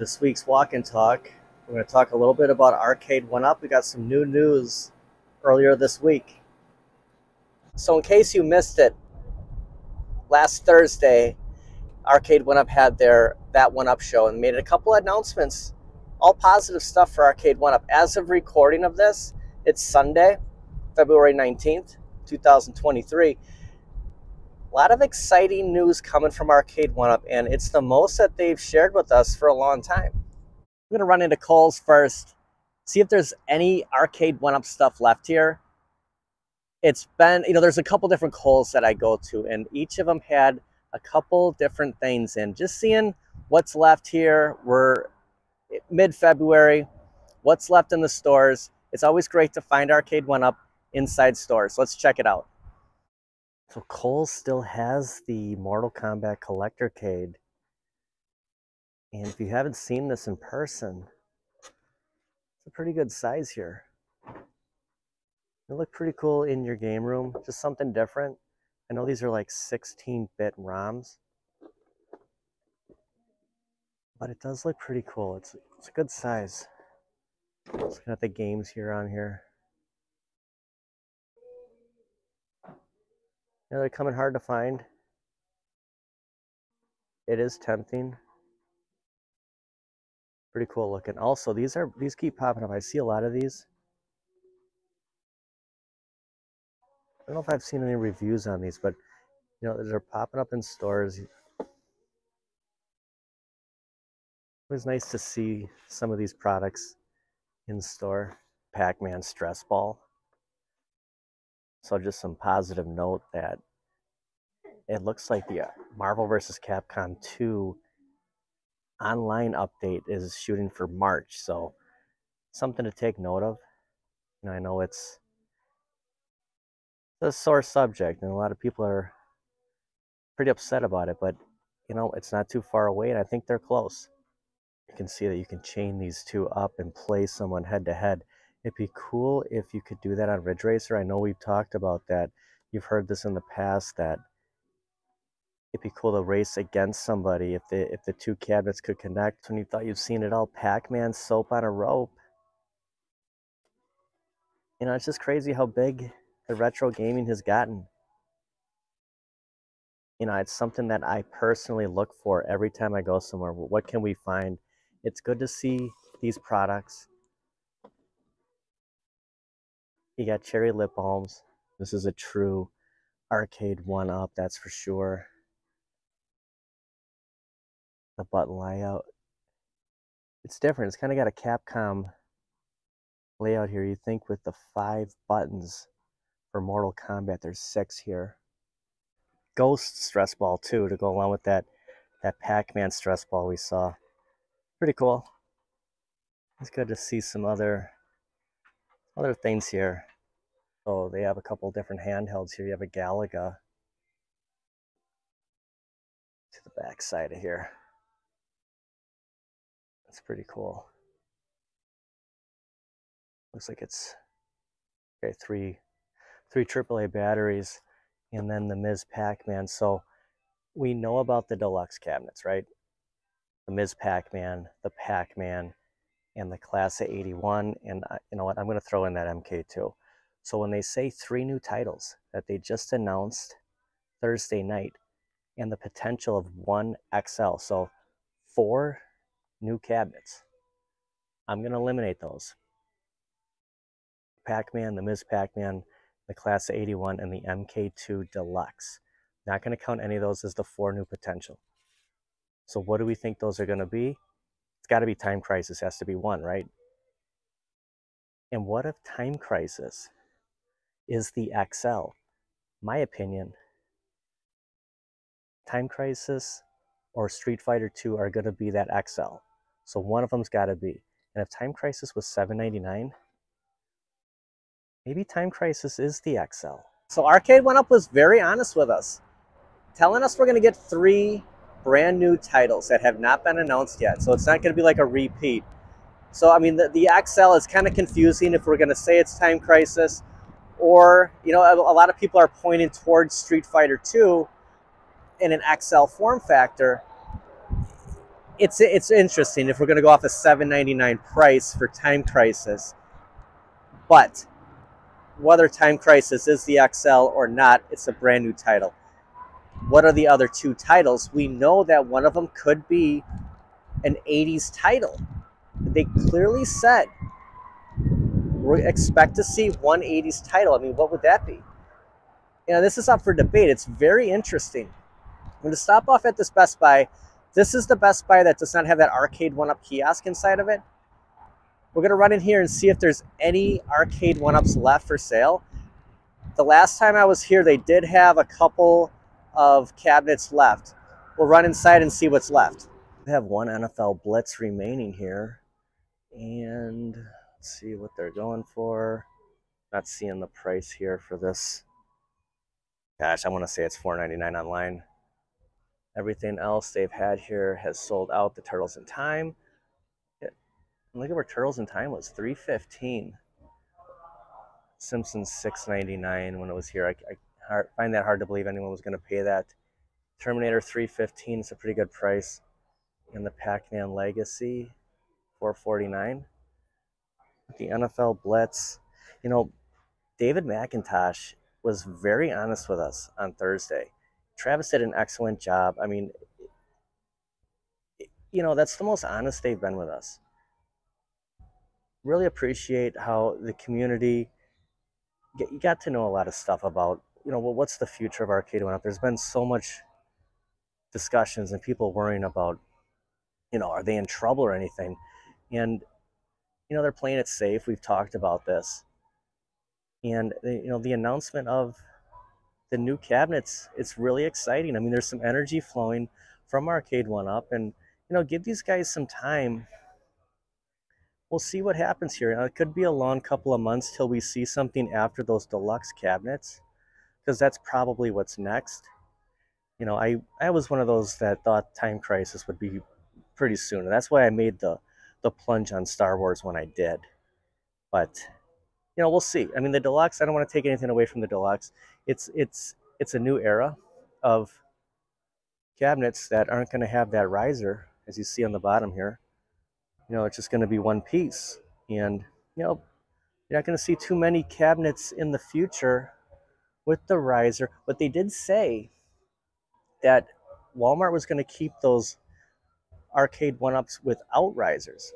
this week's Walk and Talk. We're going to talk a little bit about Arcade One Up. We got some new news earlier this week. So, in case you missed it, last Thursday, Arcade One Up had their That One Up show and made a couple announcements. All positive stuff for Arcade One Up. As of recording of this, it's Sunday, February 19th, 2023 a lot of exciting news coming from Arcade One Up, and it's the most that they've shared with us for a long time. I'm gonna run into Kohl's first, see if there's any Arcade One Up stuff left here. It's been, you know, there's a couple different Kohl's that I go to, and each of them had a couple different things in. Just seeing what's left here. We're mid-February. What's left in the stores? It's always great to find Arcade One Up inside stores. Let's check it out. So Cole still has the Mortal Kombat Collectorcade. And if you haven't seen this in person, it's a pretty good size here. It look pretty cool in your game room, just something different. I know these are like 16-bit ROMs, but it does look pretty cool. It's, it's a good size. Looking at the games here on here. Yeah, they're coming hard to find. It is tempting. Pretty cool looking. Also, these are these keep popping up. I see a lot of these. I don't know if I've seen any reviews on these, but you know, they're popping up in stores. It was nice to see some of these products in store. Pac-Man stress ball. So just some positive note that it looks like the uh, Marvel vs. Capcom 2 online update is shooting for March. So something to take note of. You know, I know it's a sore subject and a lot of people are pretty upset about it, but you know, it's not too far away and I think they're close. You can see that you can chain these two up and play someone head to head. It'd be cool if you could do that on Ridge Racer. I know we've talked about that. You've heard this in the past that it'd be cool to race against somebody if the if the two cabinets could connect. When you thought you've seen it all, Pac-Man soap on a rope. You know, it's just crazy how big the retro gaming has gotten. You know, it's something that I personally look for every time I go somewhere. What can we find? It's good to see these products You got cherry lip balms. This is a true arcade one up, that's for sure. The button layout. It's different. It's kind of got a Capcom layout here. You think with the five buttons for Mortal Kombat, there's six here. Ghost stress ball too to go along with that that Pac-Man stress ball we saw. Pretty cool. It's good to see some other other things here. So they have a couple different handhelds here. You have a Galaga to the back side of here. That's pretty cool. Looks like it's okay, three three AAA batteries and then the Ms. Pac-Man. So we know about the deluxe cabinets, right? The Ms. Pac-Man, the Pac-Man, and the Class of 81. And you know what? I'm going to throw in that MK2. So when they say three new titles that they just announced Thursday night and the potential of one XL, so four new cabinets, I'm going to eliminate those. Pac-Man, the Ms. Pac-Man, the Class of 81, and the MK2 Deluxe. Not going to count any of those as the four new potential. So what do we think those are going to be? Got to be Time Crisis, has to be one, right? And what if Time Crisis is the XL. My opinion, Time Crisis or Street Fighter 2 are going to be that XL. So one of them's got to be. And if Time Crisis was 7.99, maybe Time Crisis is the XL. So Arcade One Up was very honest with us, telling us we're going to get three brand new titles that have not been announced yet. So it's not going to be like a repeat. So, I mean, the, the XL is kind of confusing if we're going to say it's Time Crisis or you know a, a lot of people are pointing towards Street Fighter 2 in an XL form factor it's it's interesting if we're going to go off a 799 price for Time Crisis. But whether Time Crisis is the XL or not, it's a brand new title. What are the other two titles? We know that one of them could be an 80s title. They clearly said we expect to see one 80s title. I mean, what would that be? You know, this is up for debate. It's very interesting. I'm going to stop off at this Best Buy. This is the Best Buy that does not have that arcade one-up kiosk inside of it. We're going to run in here and see if there's any arcade one-ups left for sale. The last time I was here, they did have a couple of cabinets left. We'll run inside and see what's left. We have one NFL Blitz remaining here. And let's see what they're going for. Not seeing the price here for this. Gosh, I want to say it's $4.99 online. Everything else they've had here has sold out. The Turtles in Time. Look at where Turtles in Time was, 315. Simpsons 699 when it was here. I, I hard, find that hard to believe anyone was going to pay that. Terminator 315 is a pretty good price. And the Pac-Man Legacy 449. The NFL Blitz. You know, David McIntosh was very honest with us on Thursday. Travis did an excellent job. I mean, you know, that's the most honest they've been with us really appreciate how the community you got to know a lot of stuff about you know well, what's the future of arcade one? Up there's been so much discussions and people worrying about you know are they in trouble or anything? And you know they're playing it safe. We've talked about this. And eh, you know the announcement of the new cabinets it's really exciting. I mean there's some energy flowing from arcade one up. And you know give these guys some time. We'll see what happens here. It could be a long couple of months till we see something after those deluxe cabinets, because that's probably what's next. You know, I, I was one of those that thought Time Crisis would be pretty soon. And that's why I made the, the plunge on Star Wars when I did. But, you know, we'll see. I mean, the deluxe, I don't want to take anything away from the deluxe. It's, it's, it's a new era of cabinets that aren't going to have that riser, as you see on the bottom here you know, it's just going to be one piece. And, you know, you're not going to see too many cabinets in the future with the riser. But they did say that Walmart was going to keep those arcade one-ups without risers.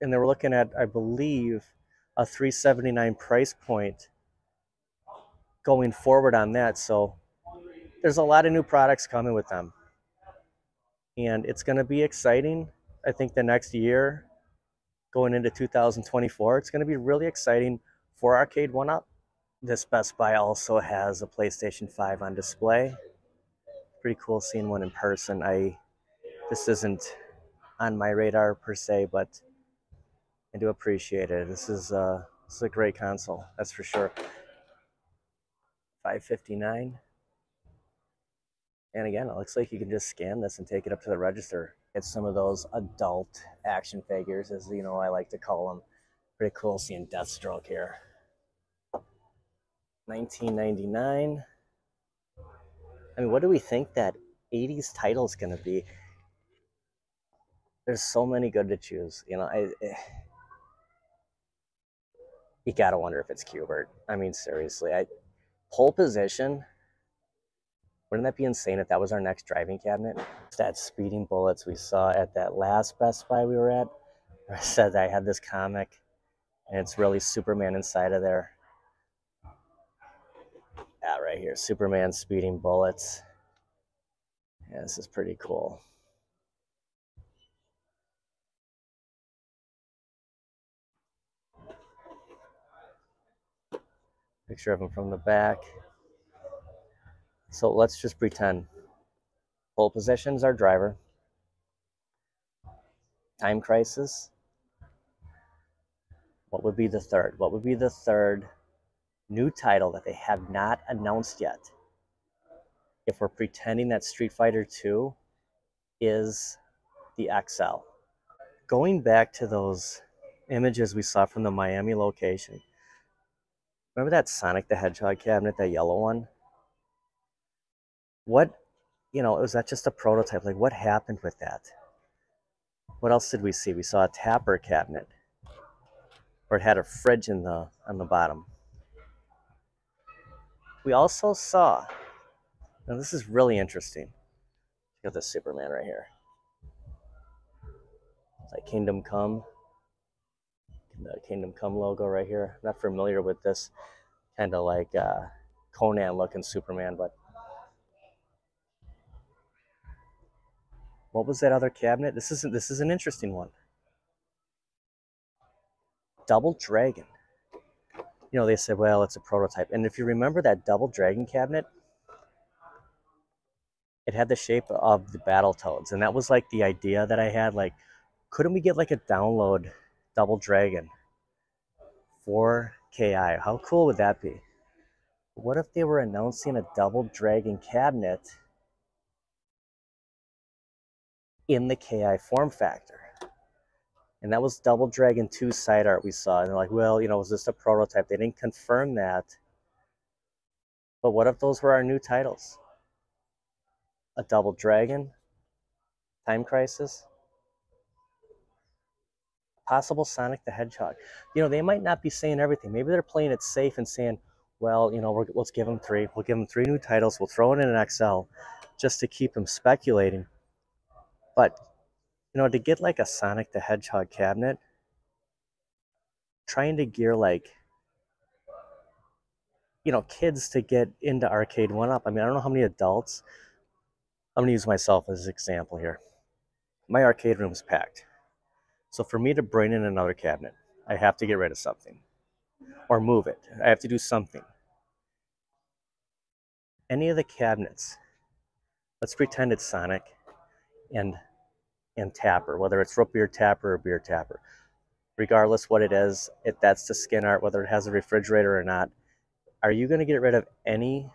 And they were looking at, I believe, a 379 price point going forward on that. So there's a lot of new products coming with them. And it's going to be exciting. I think the next year going into 2024, it's going to be really exciting for Arcade One Up. This Best Buy also has a PlayStation 5 on display. Pretty cool seeing one in person. I this isn't on my radar per se, but I do appreciate it. This is uh, this is a great console, that's for sure. 559. And again, it looks like you can just scan this and take it up to the register. It's some of those adult action figures, as you know, I like to call them. Pretty cool seeing Deathstroke here. 1999. I mean, what do we think that 80s title is going to be? There's so many good to choose. You know, I, eh, you gotta wonder if it's Q*bert. I mean, seriously, I pole position wouldn't that be insane if that was our next driving cabinet? That speeding bullets we saw at that last Best Buy we were at. I said I had this comic, and it's really Superman inside of there. Right here, Superman speeding bullets. Yeah, this is pretty cool. Picture of him from the back. So let's just pretend pole position is our driver. Time crisis. What would be the third? What would be the third new title that they have not announced yet? If we're pretending that Street Fighter 2 is the XL. Going back to those images we saw from the Miami location. Remember that Sonic the Hedgehog cabinet, that yellow one? what you know was that just a prototype like what happened with that What else did we see? We saw a tapper cabinet, where it had a fridge in the on the bottom. We also saw, now this is really interesting. Got this Superman right here. It's like Kingdom Come. The Kingdom Come logo right here. I'm not familiar with this kind of like uh, Conan looking Superman, but what was that other cabinet? This isn't. This is an interesting one. Double Dragon. You know, they said, well, it's a prototype. And if you remember that Double Dragon cabinet, it had the shape of the battle toads. And that was like the idea that I had. Like, couldn't we get like a download Double Dragon for KI? How cool would that be? What if they were announcing a Double Dragon cabinet in the KI form factor? And that was Double Dragon 2 side art we saw. And they're like, well, you know, was this a prototype? They didn't confirm that. But what if those were our new titles? A Double Dragon? Time Crisis? Possible Sonic the Hedgehog. You know, they might not be saying everything. Maybe they're playing it safe and saying, well, you know, let's give them three. We'll give them three new titles. We'll throw it in an XL just to keep them speculating. But you know, to get like a Sonic the Hedgehog cabinet, trying to gear like, you know, kids to get into arcade one up. I mean, I don't know how many adults. I'm gonna use myself as an example here. My arcade room is packed. So for me to bring in another cabinet, I have to get rid of something or move it. I have to do something. Any of the cabinets, let's pretend it's Sonic and and tapper, whether it's root beer tapper or beer tapper. Regardless what it is, if that's the skin art, whether it has a refrigerator or not, are you going to get rid of any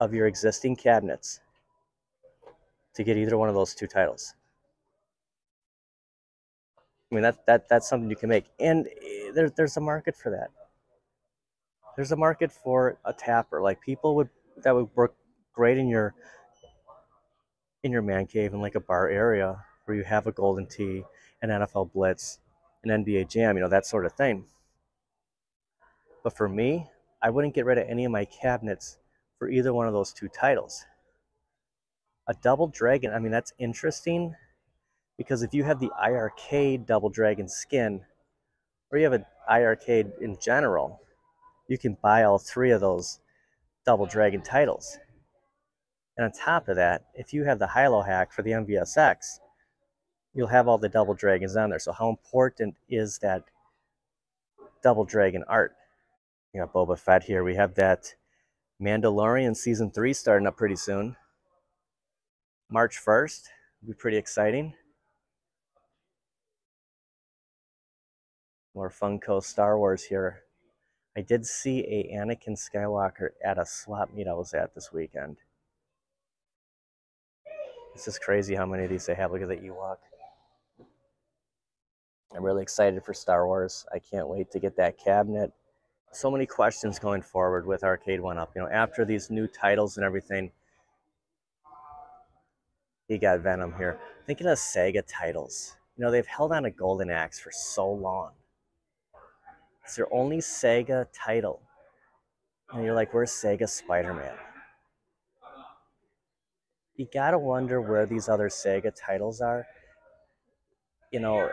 of your existing cabinets to get either one of those two titles? I mean, that, that, that's something you can make. And eh, there, there's a market for that. There's a market for a tapper. Like people would, that would work great in your in your man cave in like a bar area where you have a Golden Tee, an NFL Blitz, an NBA Jam, you know, that sort of thing. But for me, I wouldn't get rid of any of my cabinets for either one of those two titles. A Double Dragon, I mean, that's interesting because if you have the iiRcade Double Dragon skin, or you have an iiRcade in general, you can buy all three of those Double Dragon titles. And on top of mm-hmm. that, if you have the Hilo hack for the MVSX, you'll have all the Double Dragons on there. So how important is that Double Dragon art? We got Boba Fett here. We have that Mandalorian Season 3 starting up pretty soon. March 1st. Will be pretty exciting. More Funko Star Wars here. I did see a Anakin Skywalker at a swap meet I was at this weekend. It's just crazy how many of these they have. Look at the Ewok. I'm really excited for Star Wars. I can't wait to get that cabinet. So many questions going forward with Arcade One Up. You know, after these new titles and everything, he got Venom here. Thinking of Sega titles. You know, they've held on a Golden Axe for so long. It's their only Sega title. And you're like, where's Sega Spider Man? You gotta wonder where these other Sega titles are. You know,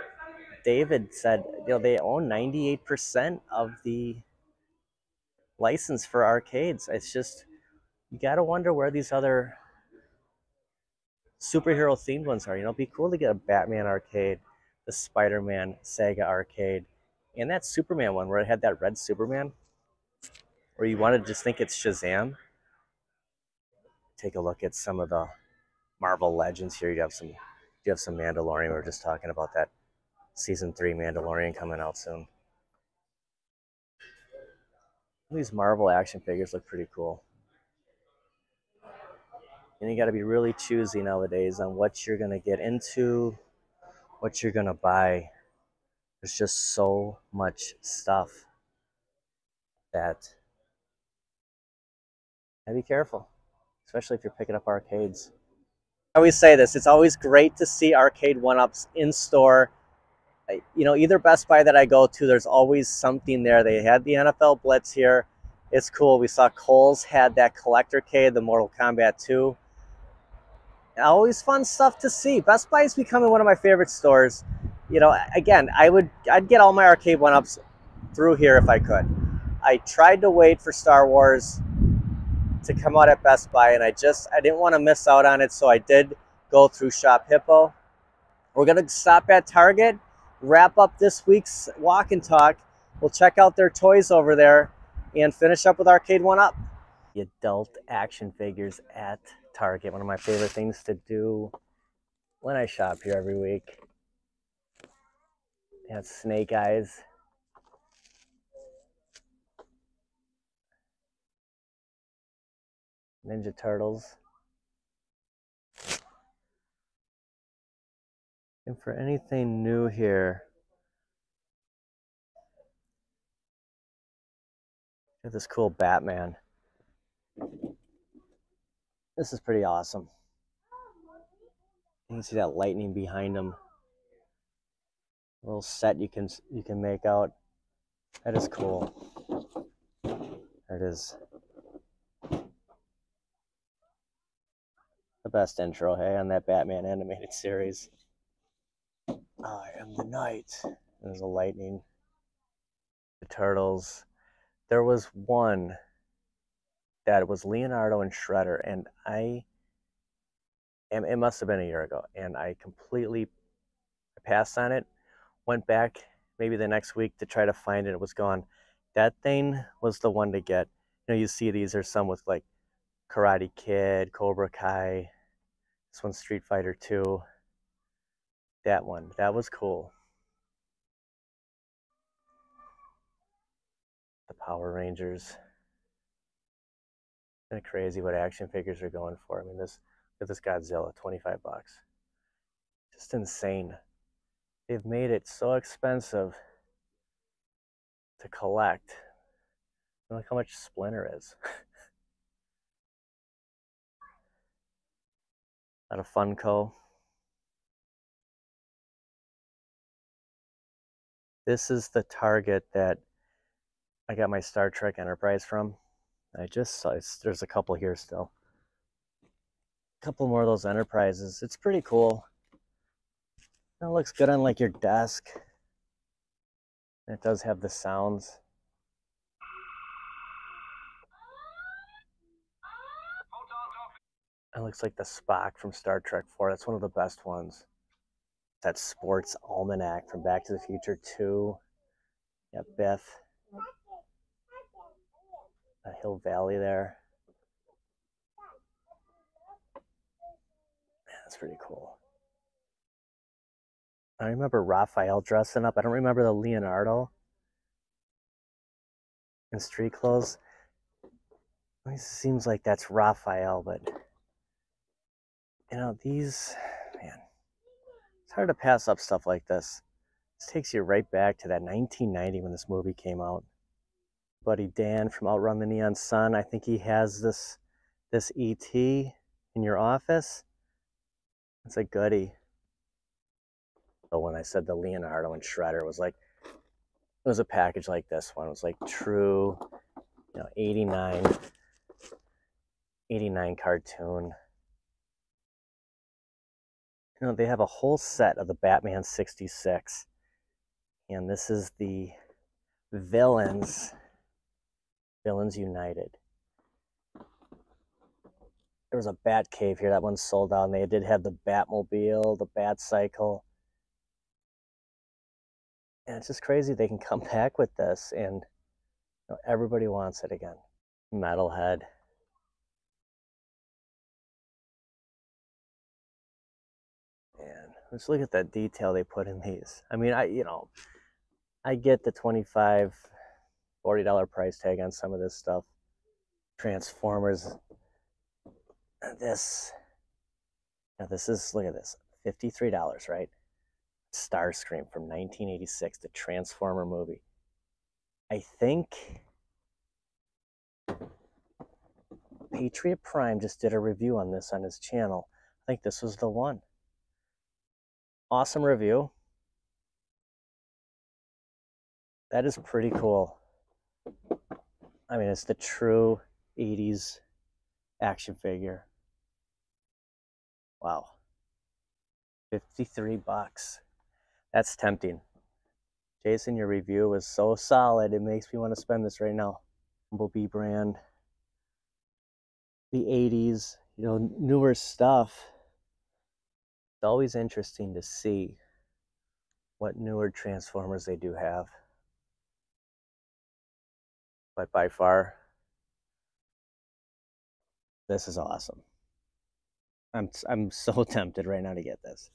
David said, you know, they own 98% of the license for arcades. It's just, you gotta wonder where these other superhero themed ones are. You know, it'd be cool to get a Batman arcade, the Spider Man Sega arcade, and that Superman one where it had that red Superman, where you want to just think it's Shazam take a look at some of the Marvel Legends here. You have some, you have some Mandalorian. We were just talking about that season three Mandalorian coming out soon. These Marvel action figures look pretty cool. And you got to be really choosy nowadays on what you're going to get into, what you're going to buy. There's just so much stuff that. Be careful especially if you're picking up arcades. I always say this, it's always great to see arcade one-ups in store. You know, either Best Buy that I go to, there's always something there. They had the NFL Blitz here. It's cool. We saw Kohl's had that Collectorcade, the Mortal Kombat 2. Always fun stuff to see. Best Buy is becoming one of my favorite stores. You know, again, I would I'd get all my arcade one-ups through here if I could. I tried to wait for Star Wars to come out at Best Buy, and I just I didn't want to miss out on it, so I did go through Shop Hippo. We're gonna stop at Target, wrap up this week's walk and talk. We'll check out their toys over there and finish up with Arcade One Up. The adult action figures at Target, one of my favorite things to do when I shop here every week. They have Snake Eyes. Ninja Turtles. And for anything new here, Got this cool Batman. This is pretty awesome. You can see that lightning behind him. A little set you can you can make out. That is cool. There it is. The best intro, hey, on that Batman animated series. I am the knight. There's a lightning. The turtles there was one that was Leonardo and Shredder, and I, and it must have been a year ago, and I completely passed on it. Went back maybe the next week to try to find it. It was gone. That thing was the one to get. You know, you see these. There's some with like Karate Kid, Cobra Kai. This one's Street Fighter 2. That one. That was cool. the Power Rangers. Kind of crazy what action figures are going for. I mean, this look at this Godzilla, 25 bucks. Just insane. They've made it so expensive to collect. Look how much Splinter is. Out of Funko. This is the target that I got my Star Trek Enterprise from. I just saw, there's a couple here still. A couple more of those Enterprises. It's pretty cool. It looks good on like your desk. It does have the sounds. It looks like the Spock from Star Trek 4. That's one of the best ones. That sports almanac from Back to the Future 2. Yeah, Beth. a hill valley there. That's pretty cool. I remember Raphael dressing up. I don't remember the Leonardo in street clothes. It seems like that's Raphael, but you know, these, man, it's hard to pass up stuff like this. This takes you right back to that 1990 when this movie came out buddy Dan from Outrun the Neon Sun. I think he has this this ET in your office. It's a goodie. So when I said the Leonardo and Shredder was like it was a package like this one. It was like true, you know, 89 89 cartoon. You know, they have a whole set of the Batman 66. And this is the villains Villains United. There was a Bat Cave here. That one sold out. And they did have the Batmobile, the Bat Cycle. And it's just crazy they can come back with this and you know, everybody wants it again. Metalhead. Let's look at that detail they put in these. I mean, I you know, I get the 25 $40 price tag on some of this stuff. Transformers. This. Now this is, look at this, $53, right? Starscream from 1986, the Transformer movie. I think Patriot Prime just did a review on this on his channel. I think this was the one. Awesome review. That is pretty cool. I mean, it's the true 80s action figure. Wow. 53 bucks. That's tempting. Jason, your review was so solid. It makes me want to spend this right now. Bumblebee brand. The 80s, you know, newer stuff. It's always interesting to see what newer Transformers they do have. But by far, this is awesome. I'm I'm so tempted right now to get this.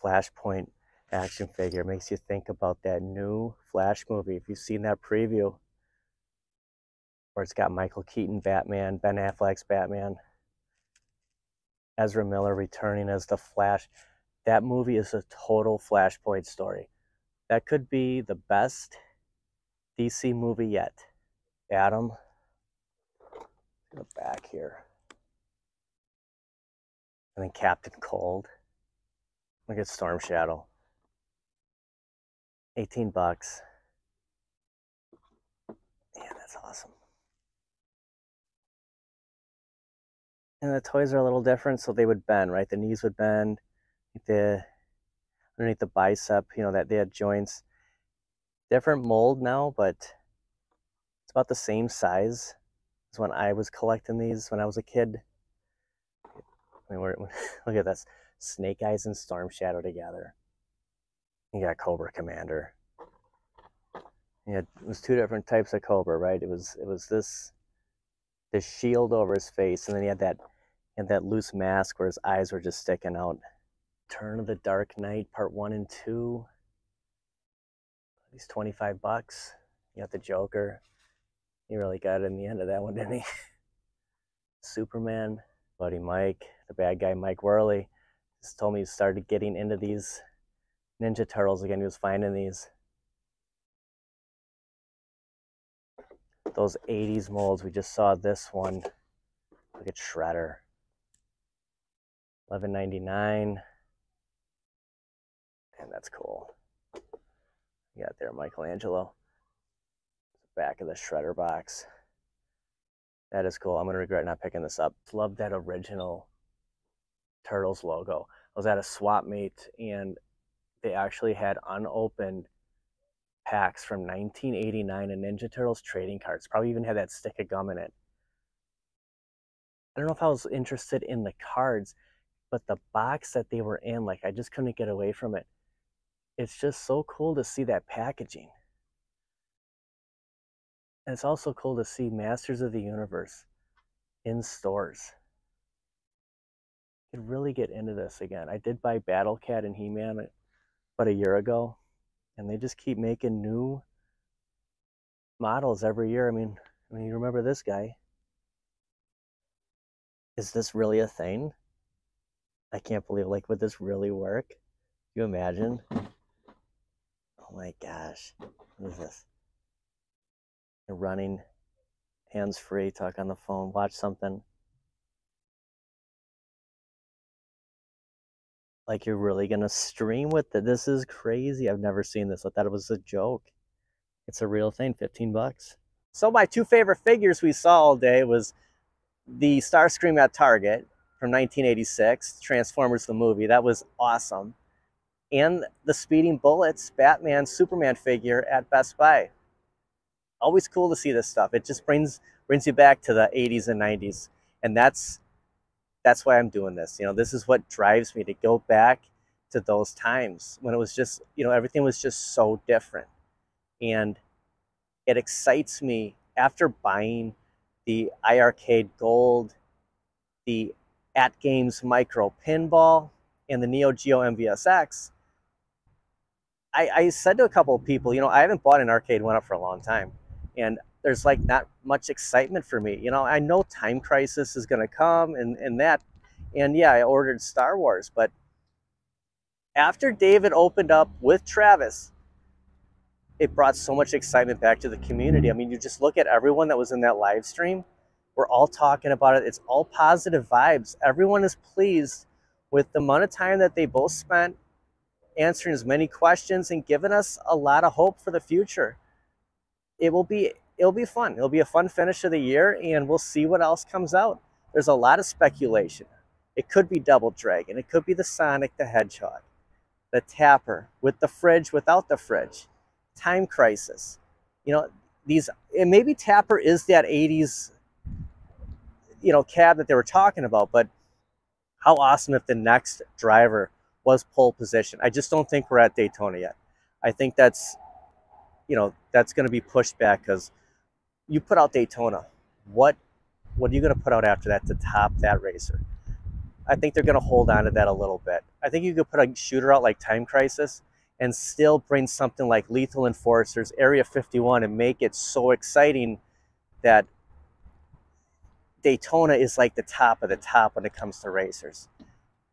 Flashpoint action figure makes you think about that new Flash movie. If you've seen that preview, where it's got Michael Keaton Batman, Ben Affleck's Batman, Ezra Miller returning as the Flash. That movie is a total Flashpoint story. That could be the best DC movie yet. Adam, go back here. And then Captain Cold. Look at Storm Shadow. 18 bucks. Yeah, that's awesome. And the toys are a little different, so they would bend, right? The knees would bend, the underneath the bicep, you know, that they had joints. Different mold now, but it's about the same size as when I was collecting these when I was a kid. I mean, we're, look at this. Snake Eyes and Storm Shadow together. You got Cobra Commander. Yeah, it was two different types of Cobra, right? It was it was this this shield over his face, and then he had that had that loose mask where his eyes were just sticking out. Turn of the Dark Knight, part one and two. These 25 bucks. You got the Joker. He really got it in the end of that one, didn't he? Superman, Buddy Mike, the bad guy Mike Worley, just told me he started getting into these Ninja Turtles again. He was finding these. Those 80s molds. We just saw this one. Look at Shredder. 11.99. And that's cool. You got there Michelangelo. Back of the shredder box. That is cool. I'm gonna regret not picking this up. Love that original Turtles logo. I was at a swap meet and they actually had unopened packs from 1989 and Ninja Turtles trading cards. Probably even had that stick of gum in it. I don't know if I was interested in the cards, but the box that they were in, like I just couldn't get away from it. It's just so cool to see that packaging. And it's also cool to see Masters of the Universe in stores. I Could really get into this again. I did buy Battle Cat and He-Man uh, about a year ago, and they just keep making new models every year. I mean, I mean, you remember this guy? Is this really a thing? I can't believe, like, would this really work? You imagine? Oh my gosh. What is this? You're running, hands free, talk on the phone, watch something. Like you're really gonna stream with it. This is crazy. I've never seen this. I thought it was a joke. It's a real thing, 15 bucks. So my two favorite figures we saw all day was the Starscream at Target from 1986, Transformers the movie. That was awesome. And the Speeding Bullets Batman Superman figure at Best Buy. Always cool to see this stuff. It just brings brings you back to the 80s and 90s. And that's that's why I'm doing this. You know, this is what drives me to go back to those times when it was just, you know, everything was just so different. And it excites me after buying the iiRcade Gold, the AtGames Micro Pinball and the Neo Geo MVSX, I, I said to a couple of people, you know, I haven't bought an arcade one up for a long time. And there's like not much excitement for me. You know, I know Time Crisis is going to come and, and that. And yeah, I ordered Star Wars. But after David opened up with Travis, it brought so much excitement back to the community. I mean, you just look at everyone that was in that live stream We're all talking about it. It's all positive vibes. Everyone is pleased with the amount of time that they both spent answering as many questions and giving us a lot of hope for the future. It will be it'll be fun. It'll be a fun finish of the year and we'll see what else comes out. There's a lot of speculation. It could be Double Dragon. It could be the Sonic the Hedgehog, the Tapper with the fridge, without the fridge, Time Crisis. You know, these, and maybe Tapper is that 80s, you know, cab that they were talking about, but how awesome if the next driver was pole position. I just don't think we're at Daytona yet. I think that's, you know, that's going to be pushed back because you put out Daytona. What, what are you going to put out after that to top that racer? I think they're going to hold on to that a little bit. I think you could put a shooter out like Time Crisis and still bring something like Lethal Enforcers, Area 51, and make it so exciting that Daytona is like the top of the top when it comes to racers.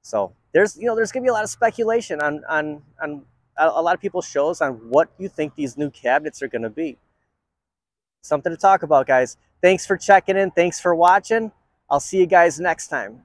So there's you know there's gonna be a lot of speculation on on on a lot of people's shows on what you think these new cabinets are gonna be. Something to talk about, guys. Thanks for checking in. Thanks for watching. I'll see you guys next time.